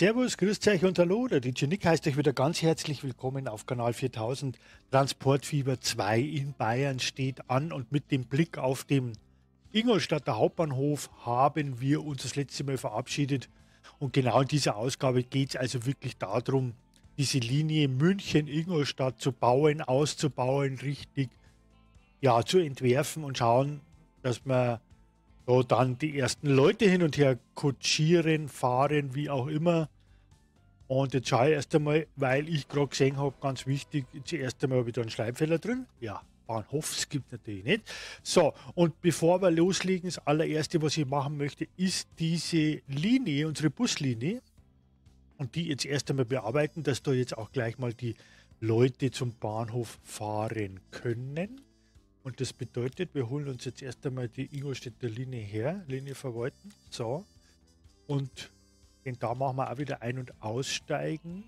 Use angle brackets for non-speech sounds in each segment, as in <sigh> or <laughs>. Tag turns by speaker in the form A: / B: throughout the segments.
A: Servus, grüßt euch und hallo. Der DJ Nick heißt euch wieder ganz herzlich willkommen auf Kanal 4000. Transportfieber 2 in Bayern steht an und mit dem Blick auf den Ingolstadter Hauptbahnhof haben wir uns das letzte Mal verabschiedet. Und genau in dieser Ausgabe geht es also wirklich darum, diese Linie München-Ingolstadt zu bauen, auszubauen, richtig ja, zu entwerfen und schauen, dass wir so, dann die ersten Leute hin und her kutschieren, fahren, wie auch immer. Und jetzt schaue ich erst einmal, weil ich gerade gesehen habe, ganz wichtig, zuerst einmal habe ich da einen Schleimfehler drin. Ja, Bahnhof, es gibt natürlich nicht. So, und bevor wir loslegen, das allererste, was ich machen möchte, ist diese Linie, unsere Buslinie. Und die jetzt erst einmal bearbeiten, dass da jetzt auch gleich mal die Leute zum Bahnhof fahren können. Und das bedeutet, wir holen uns jetzt erst einmal die Ingolstädter Linie her, Linie verwalten. So. Und den da machen wir auch wieder ein- und aussteigen.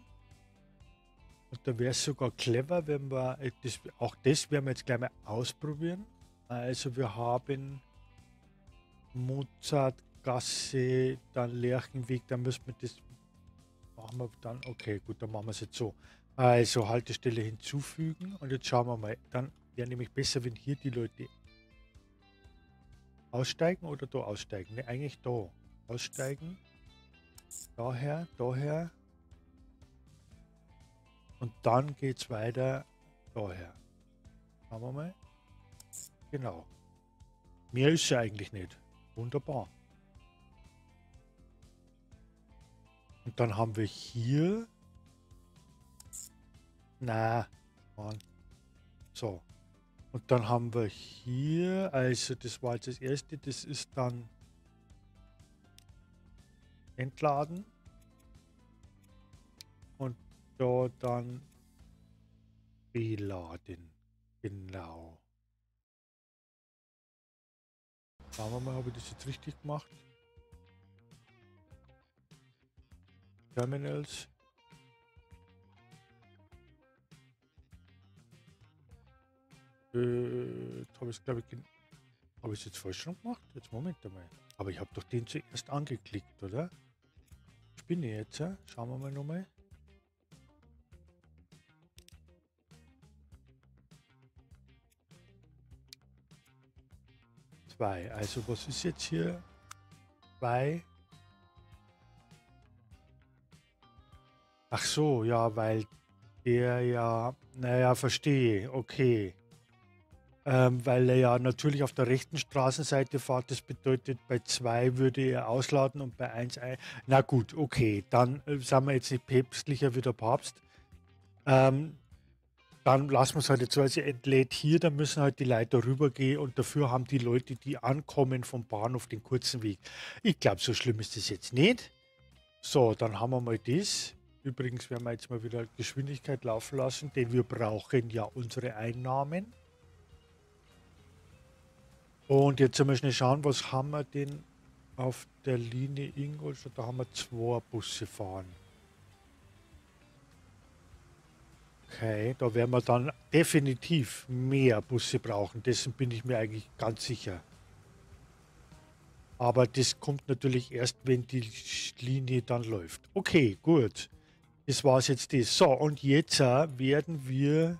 A: Und da wäre es sogar clever, wenn wir, äh, das, auch das werden wir jetzt gleich mal ausprobieren. Also wir haben Mozartgasse, dann Lerchenweg, dann müssen wir das, machen wir dann, okay, gut, dann machen wir es jetzt so. Also Haltestelle hinzufügen und jetzt schauen wir mal, dann Wäre nämlich besser, wenn hier die Leute aussteigen oder da aussteigen. Ne, eigentlich da. Aussteigen. Daher, daher. Und dann geht es weiter daher. Schauen wir mal. Genau. Mehr ist ja eigentlich nicht. Wunderbar. Und dann haben wir hier. Na, Mann. So. Und dann haben wir hier, also das war jetzt das erste, das ist dann entladen. Und da dann beladen. Genau. Schauen wir mal, ob ich das jetzt richtig gemacht. Terminals. Äh, habe ich glaube ich. Habe ich es jetzt falsch gemacht? Jetzt Moment einmal. Aber ich habe doch den zuerst angeklickt, oder? Ich bin jetzt. Ja? Schauen wir mal nochmal. Zwei. Also was ist jetzt hier? Zwei. Ach so, ja, weil der ja, naja, verstehe, okay ähm, weil er ja natürlich auf der rechten Straßenseite fährt. Das bedeutet, bei 2 würde er ausladen und bei 1 ein. Na gut, okay, dann äh, sind wir jetzt nicht päpstlicher wie der Papst. Ähm, dann lassen wir es halt jetzt so, also entlädt hier, dann müssen halt die Leute rübergehen und dafür haben die Leute, die ankommen vom Bahnhof, den kurzen Weg. Ich glaube, so schlimm ist das jetzt nicht. So, dann haben wir mal das. Übrigens werden wir jetzt mal wieder Geschwindigkeit laufen lassen, denn wir brauchen ja unsere Einnahmen. Und jetzt müssen wir schnell schauen, was haben wir denn auf der Linie Ingolstadt? Da haben wir zwei Busse fahren. Okay, da werden wir dann definitiv mehr Busse brauchen. Dessen bin ich mir eigentlich ganz sicher. Aber das kommt natürlich erst, wenn die Linie dann läuft. Okay, gut. Das war es jetzt das. So, und jetzt äh, werden wir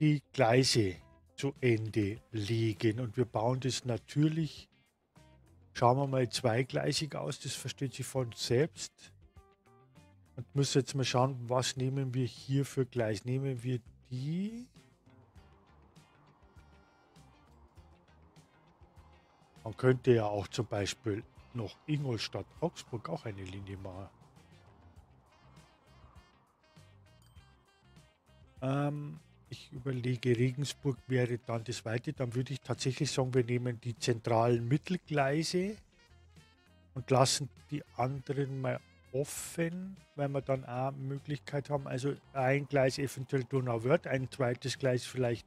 A: die Gleise zu Ende legen. Und wir bauen das natürlich, schauen wir mal, zweigleisig aus. Das versteht sich von selbst. Und müssen jetzt mal schauen, was nehmen wir hier für Gleis. Nehmen wir die. Man könnte ja auch zum Beispiel noch Ingolstadt-Augsburg auch eine Linie machen. Ähm, ich überlege, Regensburg wäre dann das zweite. Dann würde ich tatsächlich sagen, wir nehmen die zentralen Mittelgleise und lassen die anderen mal offen, weil wir dann auch Möglichkeit haben. Also ein Gleis eventuell Donauwörth, ein zweites Gleis vielleicht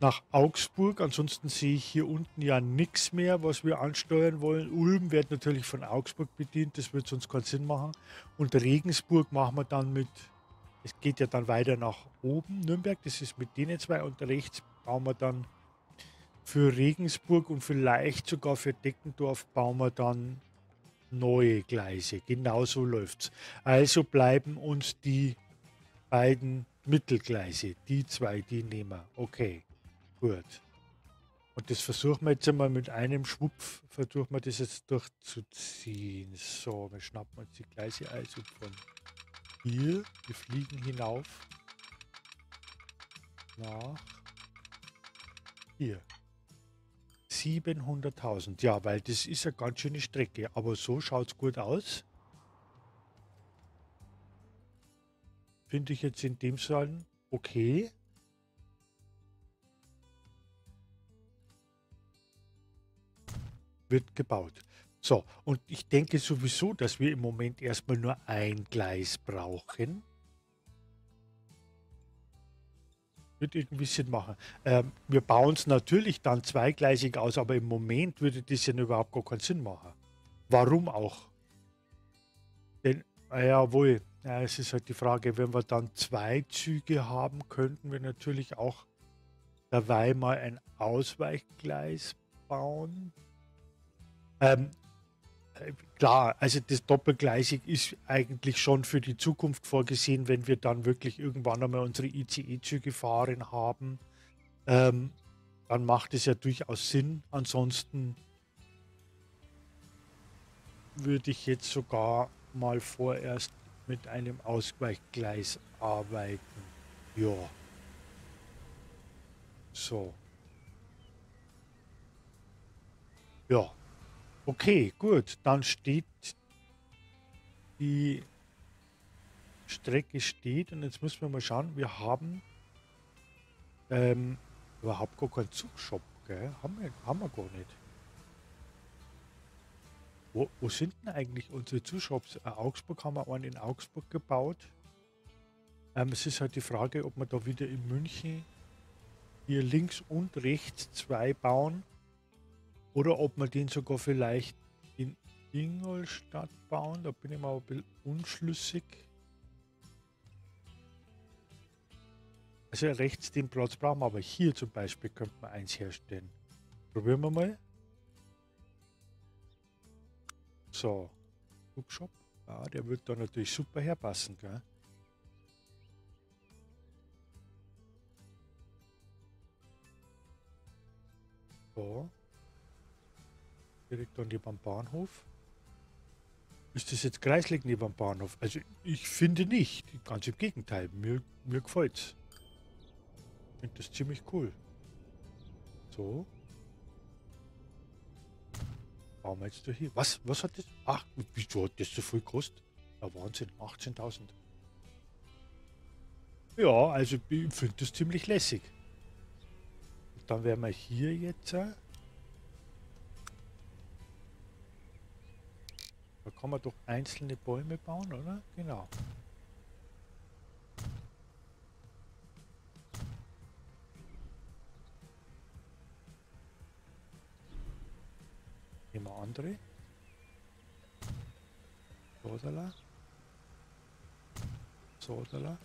A: nach Augsburg. Ansonsten sehe ich hier unten ja nichts mehr, was wir ansteuern wollen. Ulm wird natürlich von Augsburg bedient, das wird sonst keinen Sinn machen. Und Regensburg machen wir dann mit es geht ja dann weiter nach oben, Nürnberg, das ist mit denen zwei und rechts bauen wir dann für Regensburg und vielleicht sogar für Deckendorf bauen wir dann neue Gleise. Genauso läuft's. Also bleiben uns die beiden Mittelgleise. Die zwei, die nehmen wir. Okay, gut. Und das versuchen wir jetzt einmal mit einem Schwupf, versuchen wir das jetzt durchzuziehen. So, wir schnappen uns die Gleise also von hier. Wir fliegen hinauf nach hier. 700.000. Ja, weil das ist eine ganz schöne Strecke. Aber so schaut es gut aus. Finde ich jetzt in dem Fall okay. Wird gebaut. So, und ich denke sowieso, dass wir im Moment erstmal nur ein Gleis brauchen. Wird irgendwie Sinn machen. Ähm, wir bauen es natürlich dann zweigleisig aus, aber im Moment würde das ja überhaupt gar keinen Sinn machen. Warum auch? Denn, jawohl, ja, es ist halt die Frage, wenn wir dann zwei Züge haben, könnten wir natürlich auch dabei mal ein Ausweichgleis bauen. Ähm, klar, also das Doppelgleisig ist eigentlich schon für die Zukunft vorgesehen, wenn wir dann wirklich irgendwann einmal unsere ICE-Züge fahren haben. Ähm, dann macht es ja durchaus Sinn. Ansonsten würde ich jetzt sogar mal vorerst mit einem Ausweichgleis arbeiten. Ja. So. Ja. Okay, gut. Dann steht die Strecke steht und jetzt müssen wir mal schauen. Wir haben ähm, überhaupt gar keinen Zugshop, gell? Haben wir, haben wir gar nicht. Wo, wo sind denn eigentlich unsere Zushops? Äh, Augsburg haben wir einen in Augsburg gebaut. Ähm, es ist halt die Frage, ob wir da wieder in München hier links und rechts zwei bauen oder ob wir den sogar vielleicht in Ingolstadt bauen. Da bin ich mal ein bisschen unschlüssig. Also rechts den Platz brauchen wir, aber hier zum Beispiel könnte man eins herstellen. Probieren wir mal. So, Bookshop. Ja, der wird da natürlich super herpassen, gell? So direkt die beim Bahnhof. Ist das jetzt kreislig neben dem Bahnhof? Also ich finde nicht. Ganz im Gegenteil. Mir, mir gefällt's. Ich finde das ziemlich cool. So. Wir jetzt da hier. Was? Was hat das? Ach, wieso hat das so viel gekostet? Ja, Wahnsinn. 18.000. Ja, also ich finde das ziemlich lässig. Und dann werden wir hier jetzt... Da kann man doch einzelne Bäume bauen, oder? Genau. Wir andere. Sodala. Sodala.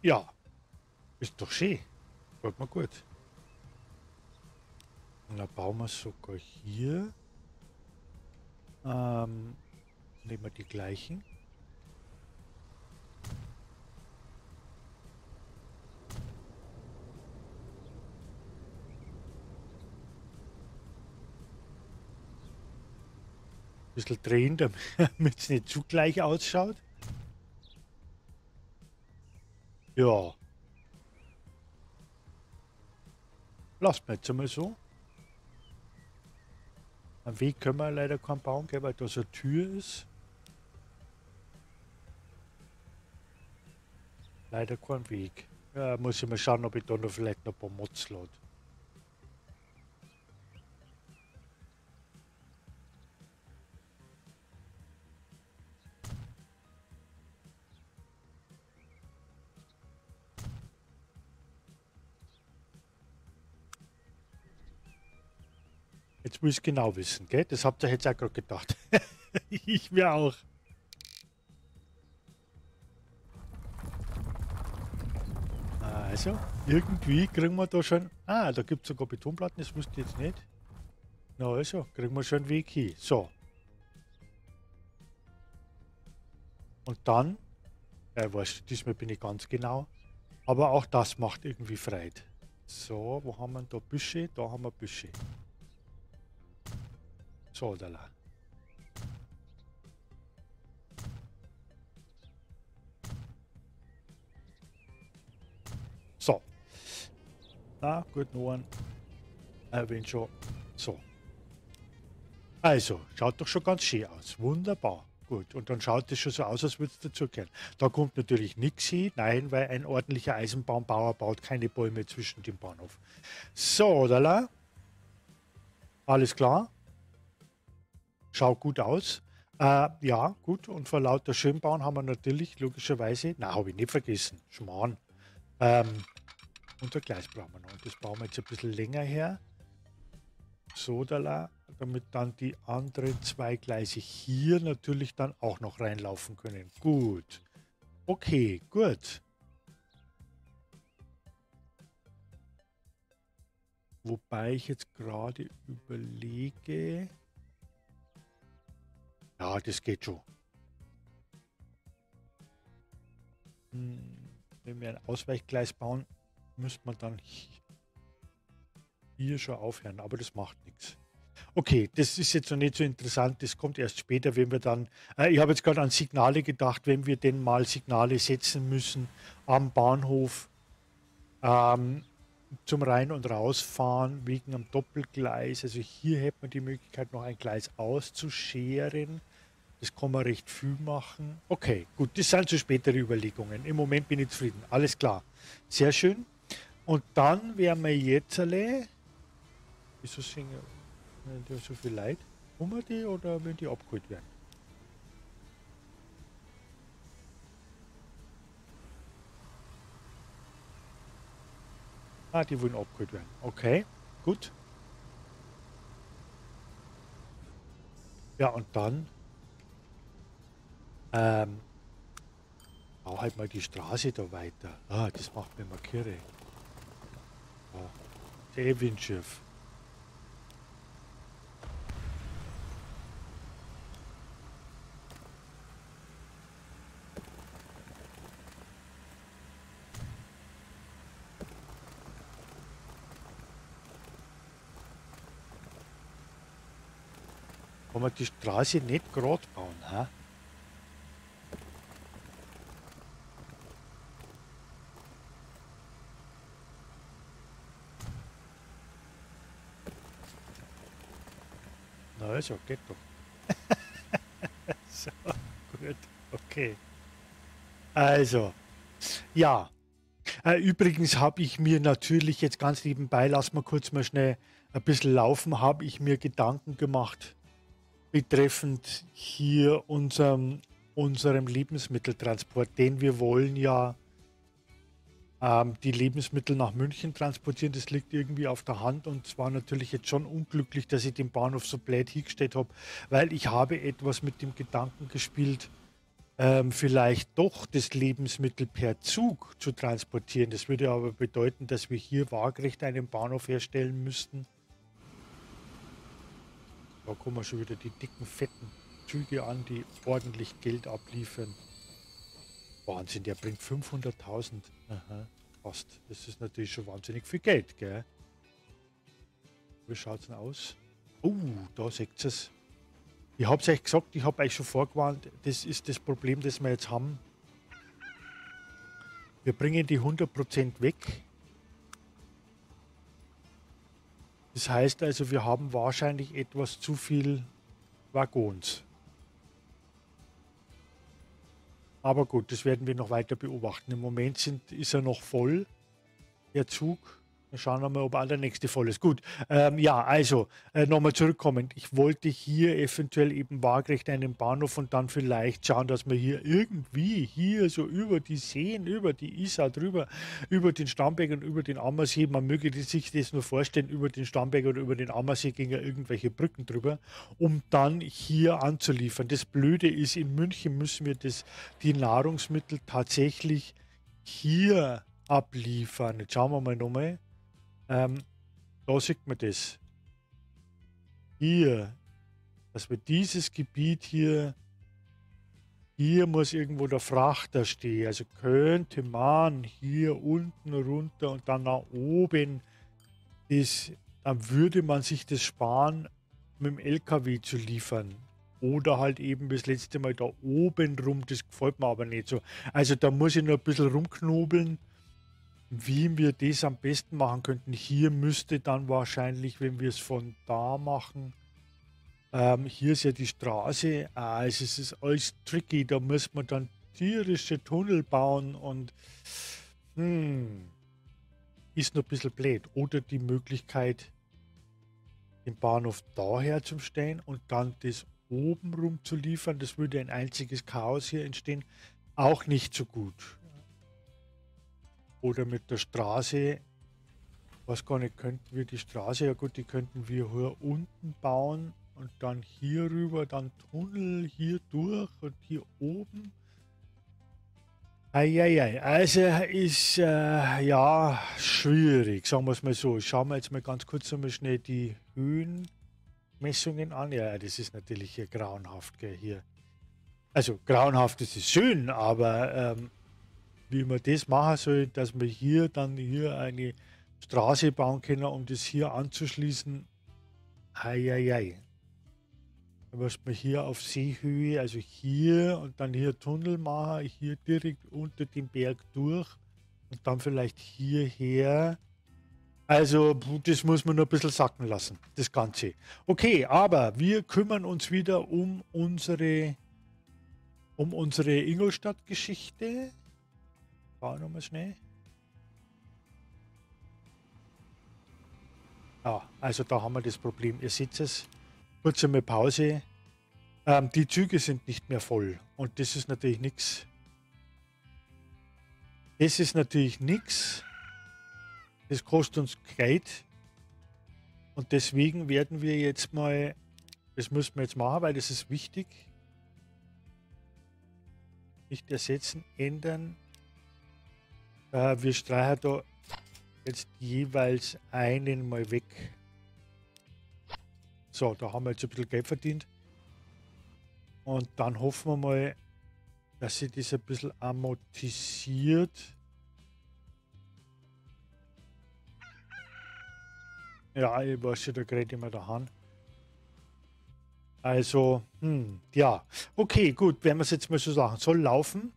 A: Ja. Ist doch schön. Gefällt mir gut. Und dann bauen wir sogar hier. Ähm, nehmen wir die gleichen. Ein bisschen drehen, <laughs> damit es nicht zu gleich ausschaut. Ja. Lasst mir jetzt einmal so. Am Weg können wir leider keinen bauen, gell, weil da so eine Tür ist. Leider kein Weg. Ja, muss ich mal schauen, ob ich da noch vielleicht noch ein paar Mods lade. Jetzt muss ich genau wissen, gell? Das habt ihr jetzt auch gerade gedacht. <laughs> ich mir auch. Also, irgendwie kriegen wir da schon... Ah, da gibt es sogar Betonplatten, das wusste ich jetzt nicht. Na also, kriegen wir schon einen Weg hin. So. Und dann... Ja, weiß, diesmal bin ich ganz genau. Aber auch das macht irgendwie Freude. So, wo haben wir da Büsche? Da haben wir Büsche. So, da lang. So. Na, gut, äh, wenn schon. So. Also, schaut doch schon ganz schön aus. Wunderbar. Gut, und dann schaut es schon so aus, als würde es dazugehören. Da kommt natürlich nichts hin. Nein, weil ein ordentlicher Eisenbahnbauer baut keine Bäume zwischen dem Bahnhof. So, da Alles klar. Schaut gut aus. Äh, ja, gut. Und vor lauter Schönbauen haben wir natürlich logischerweise, na, habe ich nicht vergessen, Schmarrn. Ähm, unser Gleis brauchen wir noch. Das bauen wir jetzt ein bisschen länger her. So, da damit dann die anderen zwei Gleise hier natürlich dann auch noch reinlaufen können. Gut. Okay, gut. Wobei ich jetzt gerade überlege... Ja, das geht schon. Hm, wenn wir ein Ausweichgleis bauen, müsste man dann hier schon aufhören, aber das macht nichts. Okay, das ist jetzt noch nicht so interessant, das kommt erst später, wenn wir dann, äh, ich habe jetzt gerade an Signale gedacht, wenn wir denn mal Signale setzen müssen am Bahnhof ähm, zum Rein- und Rausfahren wegen einem Doppelgleis. Also hier hätte man die Möglichkeit, noch ein Gleis auszuscheren. Das kann man recht viel machen. Okay, gut, das sind so spätere Überlegungen. Im Moment bin ich zufrieden. Alles klar. Sehr schön. Und dann werden wir jetzt alle. Wieso singen die so viel Leid? Hummer die oder wenn die abgeholt werden? Ah, die wollen abgeholt werden. Okay, gut. Ja, und dann ähm, bau halt mal die Straße da weiter. Ah, das macht mir mal kirre. Oh, der Windschiff. Man die Straße nicht gerade bauen, ha? Na also, geht doch. <laughs> so, gut, okay. Also, ja. Äh, übrigens habe ich mir natürlich jetzt ganz nebenbei, lass mal kurz mal schnell ein bisschen laufen, habe ich mir Gedanken gemacht betreffend hier unserem, unserem Lebensmitteltransport, den wir wollen ja ähm, die Lebensmittel nach München transportieren. Das liegt irgendwie auf der Hand und zwar natürlich jetzt schon unglücklich, dass ich den Bahnhof so blöd hingestellt habe, weil ich habe etwas mit dem Gedanken gespielt, ähm, vielleicht doch das Lebensmittel per Zug zu transportieren. Das würde aber bedeuten, dass wir hier waagerecht einen Bahnhof herstellen müssten da kommen schon wieder die dicken, fetten Züge an, die ordentlich Geld abliefern. Wahnsinn, der bringt 500.000. Fast. Das ist natürlich schon wahnsinnig viel Geld, gell? Wie schaut es denn aus? Oh, da seht ihr es. Ich habe es euch gesagt, ich habe euch schon vorgewarnt, das ist das Problem, das wir jetzt haben. Wir bringen die 100% weg Das heißt also, wir haben wahrscheinlich etwas zu viel Waggons. Aber gut, das werden wir noch weiter beobachten. Im Moment sind, ist er noch voll, der Zug. Wir schauen wir mal, ob auch der nächste voll ist. Gut, ähm, ja, also äh, nochmal zurückkommen. Ich wollte hier eventuell eben waagerecht einen Bahnhof und dann vielleicht schauen, dass wir hier irgendwie hier so über die Seen, über die Isar drüber, über den Starnberg und über den Ammersee, man möge sich das nur vorstellen, über den Starnberg oder über den Ammersee gingen ja irgendwelche Brücken drüber, um dann hier anzuliefern. Das Blöde ist, in München müssen wir das, die Nahrungsmittel tatsächlich hier abliefern. Jetzt schauen wir mal nochmal. Ähm, da sieht man das. Hier, dass wir dieses Gebiet hier, hier muss irgendwo der Frachter stehen. Also könnte man hier unten runter und dann nach oben, das, dann würde man sich das sparen, mit dem LKW zu liefern. Oder halt eben das letzte Mal da oben rum, das gefällt mir aber nicht so. Also da muss ich noch ein bisschen rumknobeln, wie wir das am besten machen könnten. Hier müsste dann wahrscheinlich, wenn wir es von da machen, ähm, hier ist ja die Straße, also es ist alles tricky, da muss man dann tierische Tunnel bauen und hm, ist noch ein bisschen blöd. Oder die Möglichkeit, den Bahnhof daher zu stellen und dann das oben rum zu liefern, das würde ein einziges Chaos hier entstehen, auch nicht so gut. Oder mit der Straße, was gar nicht, könnten wir die Straße, ja gut, die könnten wir hier unten bauen und dann hier rüber, dann Tunnel hier durch und hier oben. Eieiei, also ist äh, ja schwierig, sagen wir es mal so. Schauen wir jetzt mal ganz kurz einmal schnell die Höhenmessungen an. Ja, das ist natürlich hier grauenhaft, gell, hier. Also grauenhaft, ist schön, aber ähm, wie man das machen soll, dass wir hier dann hier eine Straße bauen können, um das hier anzuschließen. Eieiei. Da muss man hier auf Seehöhe, also hier und dann hier Tunnel machen, hier direkt unter dem Berg durch und dann vielleicht hierher. Also das muss man nur ein bisschen sacken lassen, das Ganze. Okay, aber wir kümmern uns wieder um unsere, um unsere Ingolstadt-Geschichte. War nochmal schnell. Ja, also da haben wir das Problem. Ihr seht es, kurz einmal Pause. Ähm, die Züge sind nicht mehr voll und das ist natürlich nichts. Das ist natürlich nichts. Das kostet uns Geld. Und deswegen werden wir jetzt mal, das müssen wir jetzt machen, weil das ist wichtig. Nicht ersetzen, ändern. Äh, wir streichen da jetzt jeweils einen mal weg. So, da haben wir jetzt ein bisschen Geld verdient. Und dann hoffen wir mal, dass sich das ein bisschen amortisiert. Ja, ich weiß schon, da gerade immer der Hand. Also, hm, ja. Okay, gut, werden wir es jetzt mal so sagen. Soll laufen.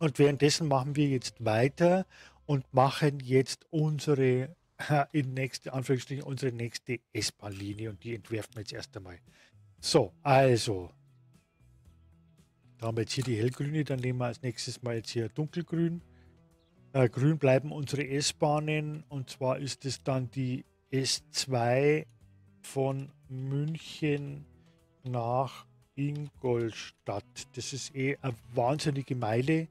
A: Und währenddessen machen wir jetzt weiter und machen jetzt unsere <laughs> in nächste Anführungsstrichen unsere nächste S-Bahn-Linie und die entwerfen wir jetzt erst einmal. So, also. Da haben wir jetzt hier die hellgrüne, dann nehmen wir als nächstes mal jetzt hier dunkelgrün. Äh, grün bleiben unsere S-Bahnen und zwar ist es dann die S2 von München nach Ingolstadt. Das ist eh eine wahnsinnige Meile.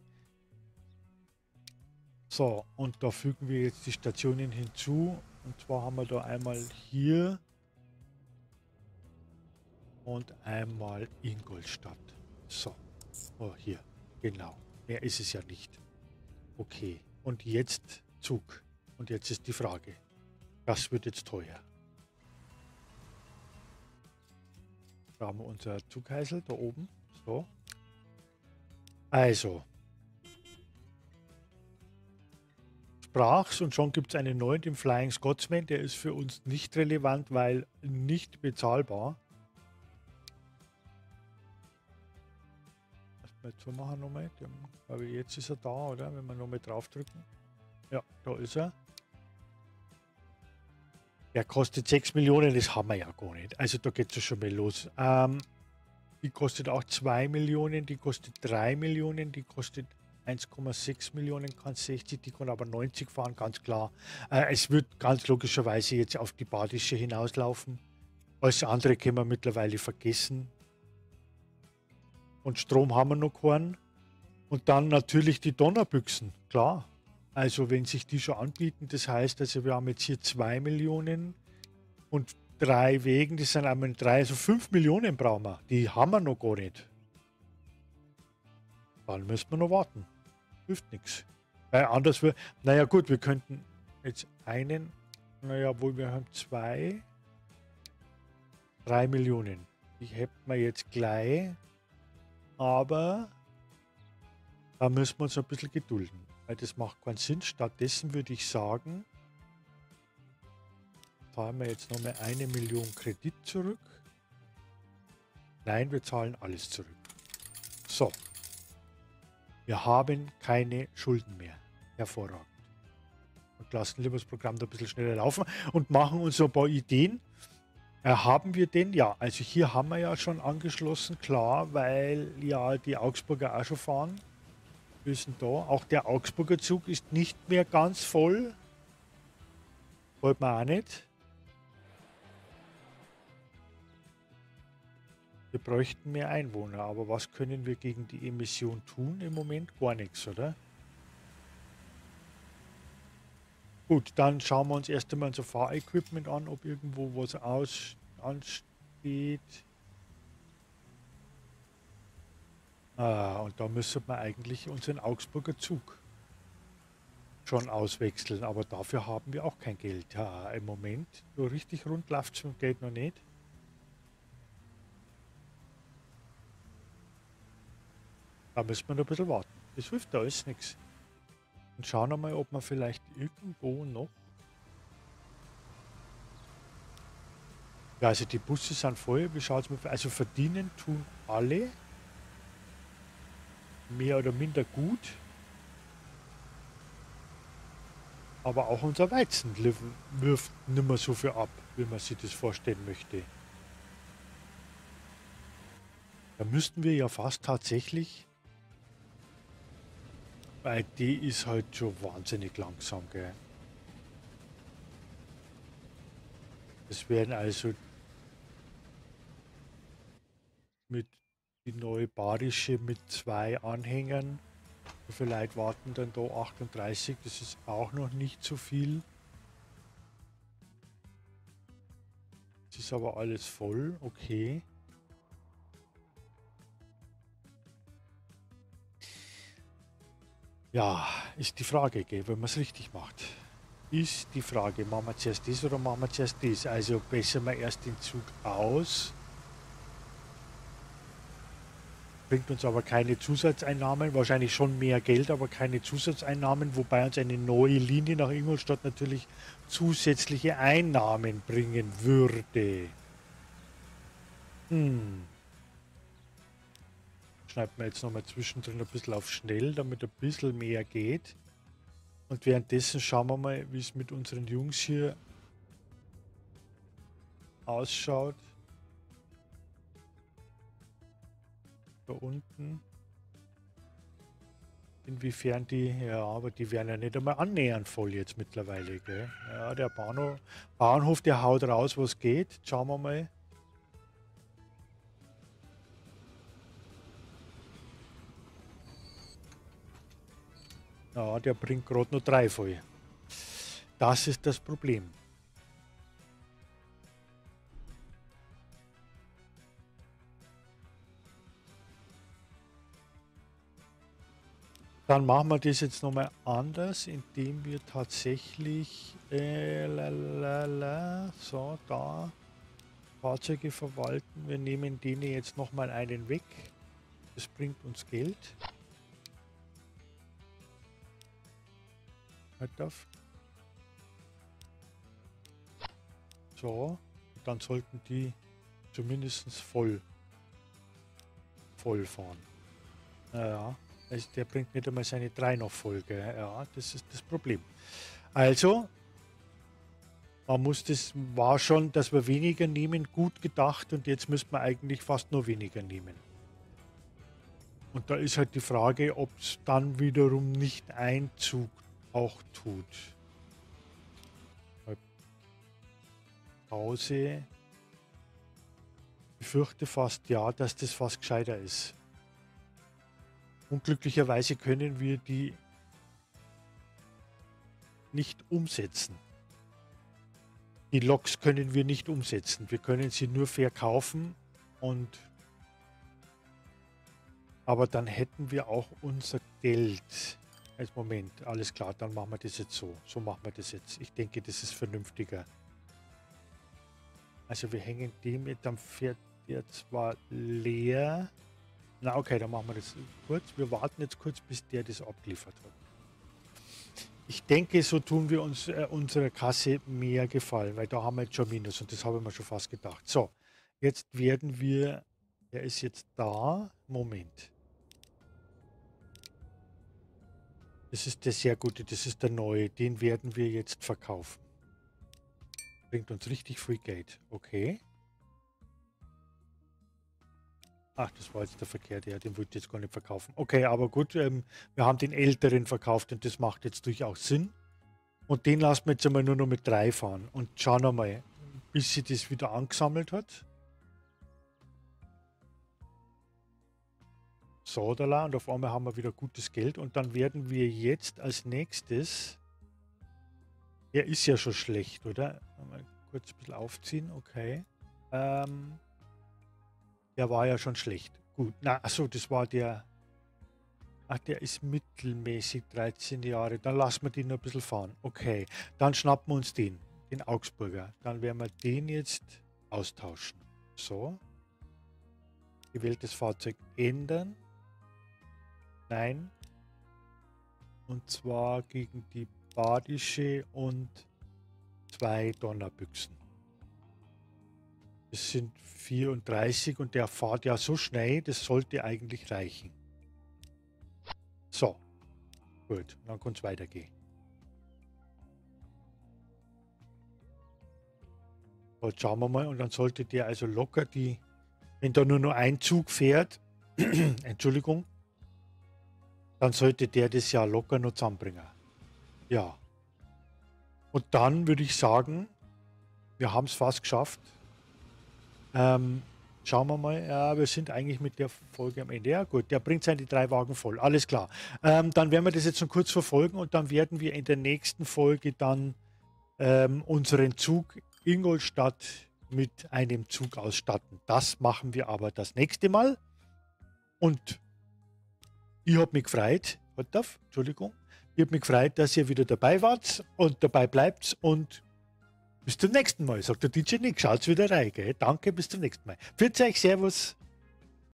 A: So, und da fügen wir jetzt die Stationen hinzu. Und zwar haben wir da einmal hier und einmal Ingolstadt. So, oh, hier, genau. Mehr ist es ja nicht. Okay, und jetzt Zug. Und jetzt ist die Frage, das wird jetzt teuer. Da haben wir unser Zugheisel da oben. So. Also, sprach's und schon gibt es einen neuen, den Flying Scotsman. Der ist für uns nicht relevant, weil nicht bezahlbar. Mal zu machen nochmal. Aber jetzt ist er da, oder? Wenn wir nochmal draufdrücken. Ja, da ist er. Der kostet 6 Millionen, das haben wir ja gar nicht. Also da geht es schon mal los. Ähm, die kostet auch 2 Millionen, die kostet 3 Millionen, die kostet 1,6 Millionen kann 60, die kann aber 90 fahren, ganz klar. Äh, es wird ganz logischerweise jetzt auf die Badische hinauslaufen. Alles andere können wir mittlerweile vergessen. Und Strom haben wir noch keinen. Und dann natürlich die Donnerbüchsen, klar. Also wenn sich die schon anbieten, das heißt, also wir haben jetzt hier 2 Millionen und drei Wegen, das sind einmal drei, also 5 Millionen brauchen wir. Die haben wir noch gar nicht. Dann müssen wir noch warten hilft nichts. Weil anders wir, naja gut, wir könnten jetzt einen, naja, wohl wir haben zwei, drei Millionen. Die hätten wir jetzt gleich, aber da müssen wir uns ein bisschen gedulden, weil das macht keinen Sinn. Stattdessen würde ich sagen, zahlen wir jetzt nochmal eine Million Kredit zurück. Nein, wir zahlen alles zurück. So. Wir haben keine Schulden mehr. Hervorragend. Und lassen lieber das Programm da ein bisschen schneller laufen und machen uns ein paar Ideen. Äh, haben wir den? Ja, also hier haben wir ja schon angeschlossen, klar, weil ja die Augsburger auch schon fahren. Sind da. Auch der Augsburger Zug ist nicht mehr ganz voll. Wollt man auch nicht. Wir bräuchten mehr Einwohner, aber was können wir gegen die Emission tun im Moment? Gar nichts, oder? Gut, dann schauen wir uns erst einmal unser Fahrequipment an, ob irgendwo was aus, ansteht. Ah, und da müsste man eigentlich unseren Augsburger Zug schon auswechseln, aber dafür haben wir auch kein Geld. Ja, im Moment, so richtig rund läuft es mit Geld noch nicht. Da müssen wir noch ein bisschen warten. Das hilft da alles nichts. Und schauen wir mal, ob wir vielleicht irgendwo noch... Ja, also die Busse sind voll. Wie schaut es mal? Also verdienen tun alle. Mehr oder minder gut. Aber auch unser Weizen wirft nicht mehr so viel ab, wie man sich das vorstellen möchte. Da müssten wir ja fast tatsächlich weil die ist halt schon wahnsinnig langsam, gell. Es werden also mit die neue Barische mit zwei Anhängern. Leute warten dann da 38? Das ist auch noch nicht so viel. Es ist aber alles voll, okay. Ja, ist die Frage, gell, wenn man es richtig macht. Ist die Frage, machen wir zuerst das oder machen wir zuerst das? Also besser wir erst den Zug aus. Bringt uns aber keine Zusatzeinnahmen, wahrscheinlich schon mehr Geld, aber keine Zusatzeinnahmen, wobei uns eine neue Linie nach Ingolstadt natürlich zusätzliche Einnahmen bringen würde. Hm schneiden wir jetzt nochmal zwischendrin ein bisschen auf schnell, damit ein bisschen mehr geht. Und währenddessen schauen wir mal, wie es mit unseren Jungs hier ausschaut. Da unten. Inwiefern die, ja, aber die werden ja nicht einmal annähernd voll jetzt mittlerweile, gell? Ja, der Bahnhof, Bahnhof, der haut raus, was geht. Schauen wir mal. Ja, der bringt gerade nur drei voll. Das ist das Problem. Dann machen wir das jetzt nochmal anders, indem wir tatsächlich äh, lalala, so da Fahrzeuge verwalten. Wir nehmen denen jetzt nochmal einen weg. Das bringt uns Geld. Halt darf. So, dann sollten die zumindest voll voll fahren. Naja, also der bringt nicht einmal seine drei noch voll. Gell? Ja, das ist das Problem. Also, man muss das, war schon, dass wir weniger nehmen, gut gedacht und jetzt müsste man eigentlich fast nur weniger nehmen. Und da ist halt die Frage, ob es dann wiederum nicht Einzug auch tut. Pause. Ich fürchte fast ja, dass das fast gescheiter ist. Unglücklicherweise können wir die nicht umsetzen. Die Loks können wir nicht umsetzen. Wir können sie nur verkaufen und aber dann hätten wir auch unser Geld. Jetzt Moment, alles klar, dann machen wir das jetzt so. So machen wir das jetzt. Ich denke, das ist vernünftiger. Also wir hängen dem mit, dann fährt der zwar leer. Na okay, dann machen wir das kurz. Wir warten jetzt kurz, bis der das abgeliefert hat. Ich denke, so tun wir uns äh, unserer Kasse mehr gefallen, weil da haben wir jetzt schon Minus und das habe ich mir schon fast gedacht. So, jetzt werden wir, er ist jetzt da. Moment. Das ist der sehr gute, das ist der neue. Den werden wir jetzt verkaufen. Bringt uns richtig viel Geld. Okay. Ach, das war jetzt der verkehrte, ja, den wollte ich jetzt gar nicht verkaufen. Okay, aber gut, ähm, wir haben den älteren verkauft und das macht jetzt durchaus Sinn. Und den lassen wir jetzt einmal nur noch mit drei fahren und schauen wir mal, bis sie das wieder angesammelt hat. Sodala und auf einmal haben wir wieder gutes Geld und dann werden wir jetzt als nächstes, er ist ja schon schlecht, oder? Mal kurz ein bisschen aufziehen, okay. Ähm, der war ja schon schlecht. Gut, na, achso, das war der, ach, der ist mittelmäßig 13 Jahre, dann lassen wir den noch ein bisschen fahren. Okay, dann schnappen wir uns den, den Augsburger. Dann werden wir den jetzt austauschen. So. Gewähltes Fahrzeug ändern. Nein. Und zwar gegen die Badische und zwei Donnerbüchsen. Das sind 34 und der fährt ja so schnell, das sollte eigentlich reichen. So. Gut, dann kann es weitergehen. Jetzt schauen wir mal und dann sollte der also locker die, wenn da nur noch ein Zug fährt, <clears throat> Entschuldigung, dann sollte der das ja locker noch zusammenbringen. Ja. Und dann würde ich sagen, wir haben es fast geschafft. Ähm, schauen wir mal. Ja, wir sind eigentlich mit der Folge am Ende. Ja, gut, der bringt seine drei Wagen voll. Alles klar. Ähm, dann werden wir das jetzt noch kurz verfolgen und dann werden wir in der nächsten Folge dann ähm, unseren Zug Ingolstadt mit einem Zug ausstatten. Das machen wir aber das nächste Mal. Und ich habe mich gefreut, halt auf, Entschuldigung, ich habe mich gefreut, dass ihr wieder dabei wart und dabei bleibt und bis zum nächsten Mal, sagt der DJ Nick. Schaut's wieder rein, gell? Danke, bis zum nächsten Mal. Für euch, Servus.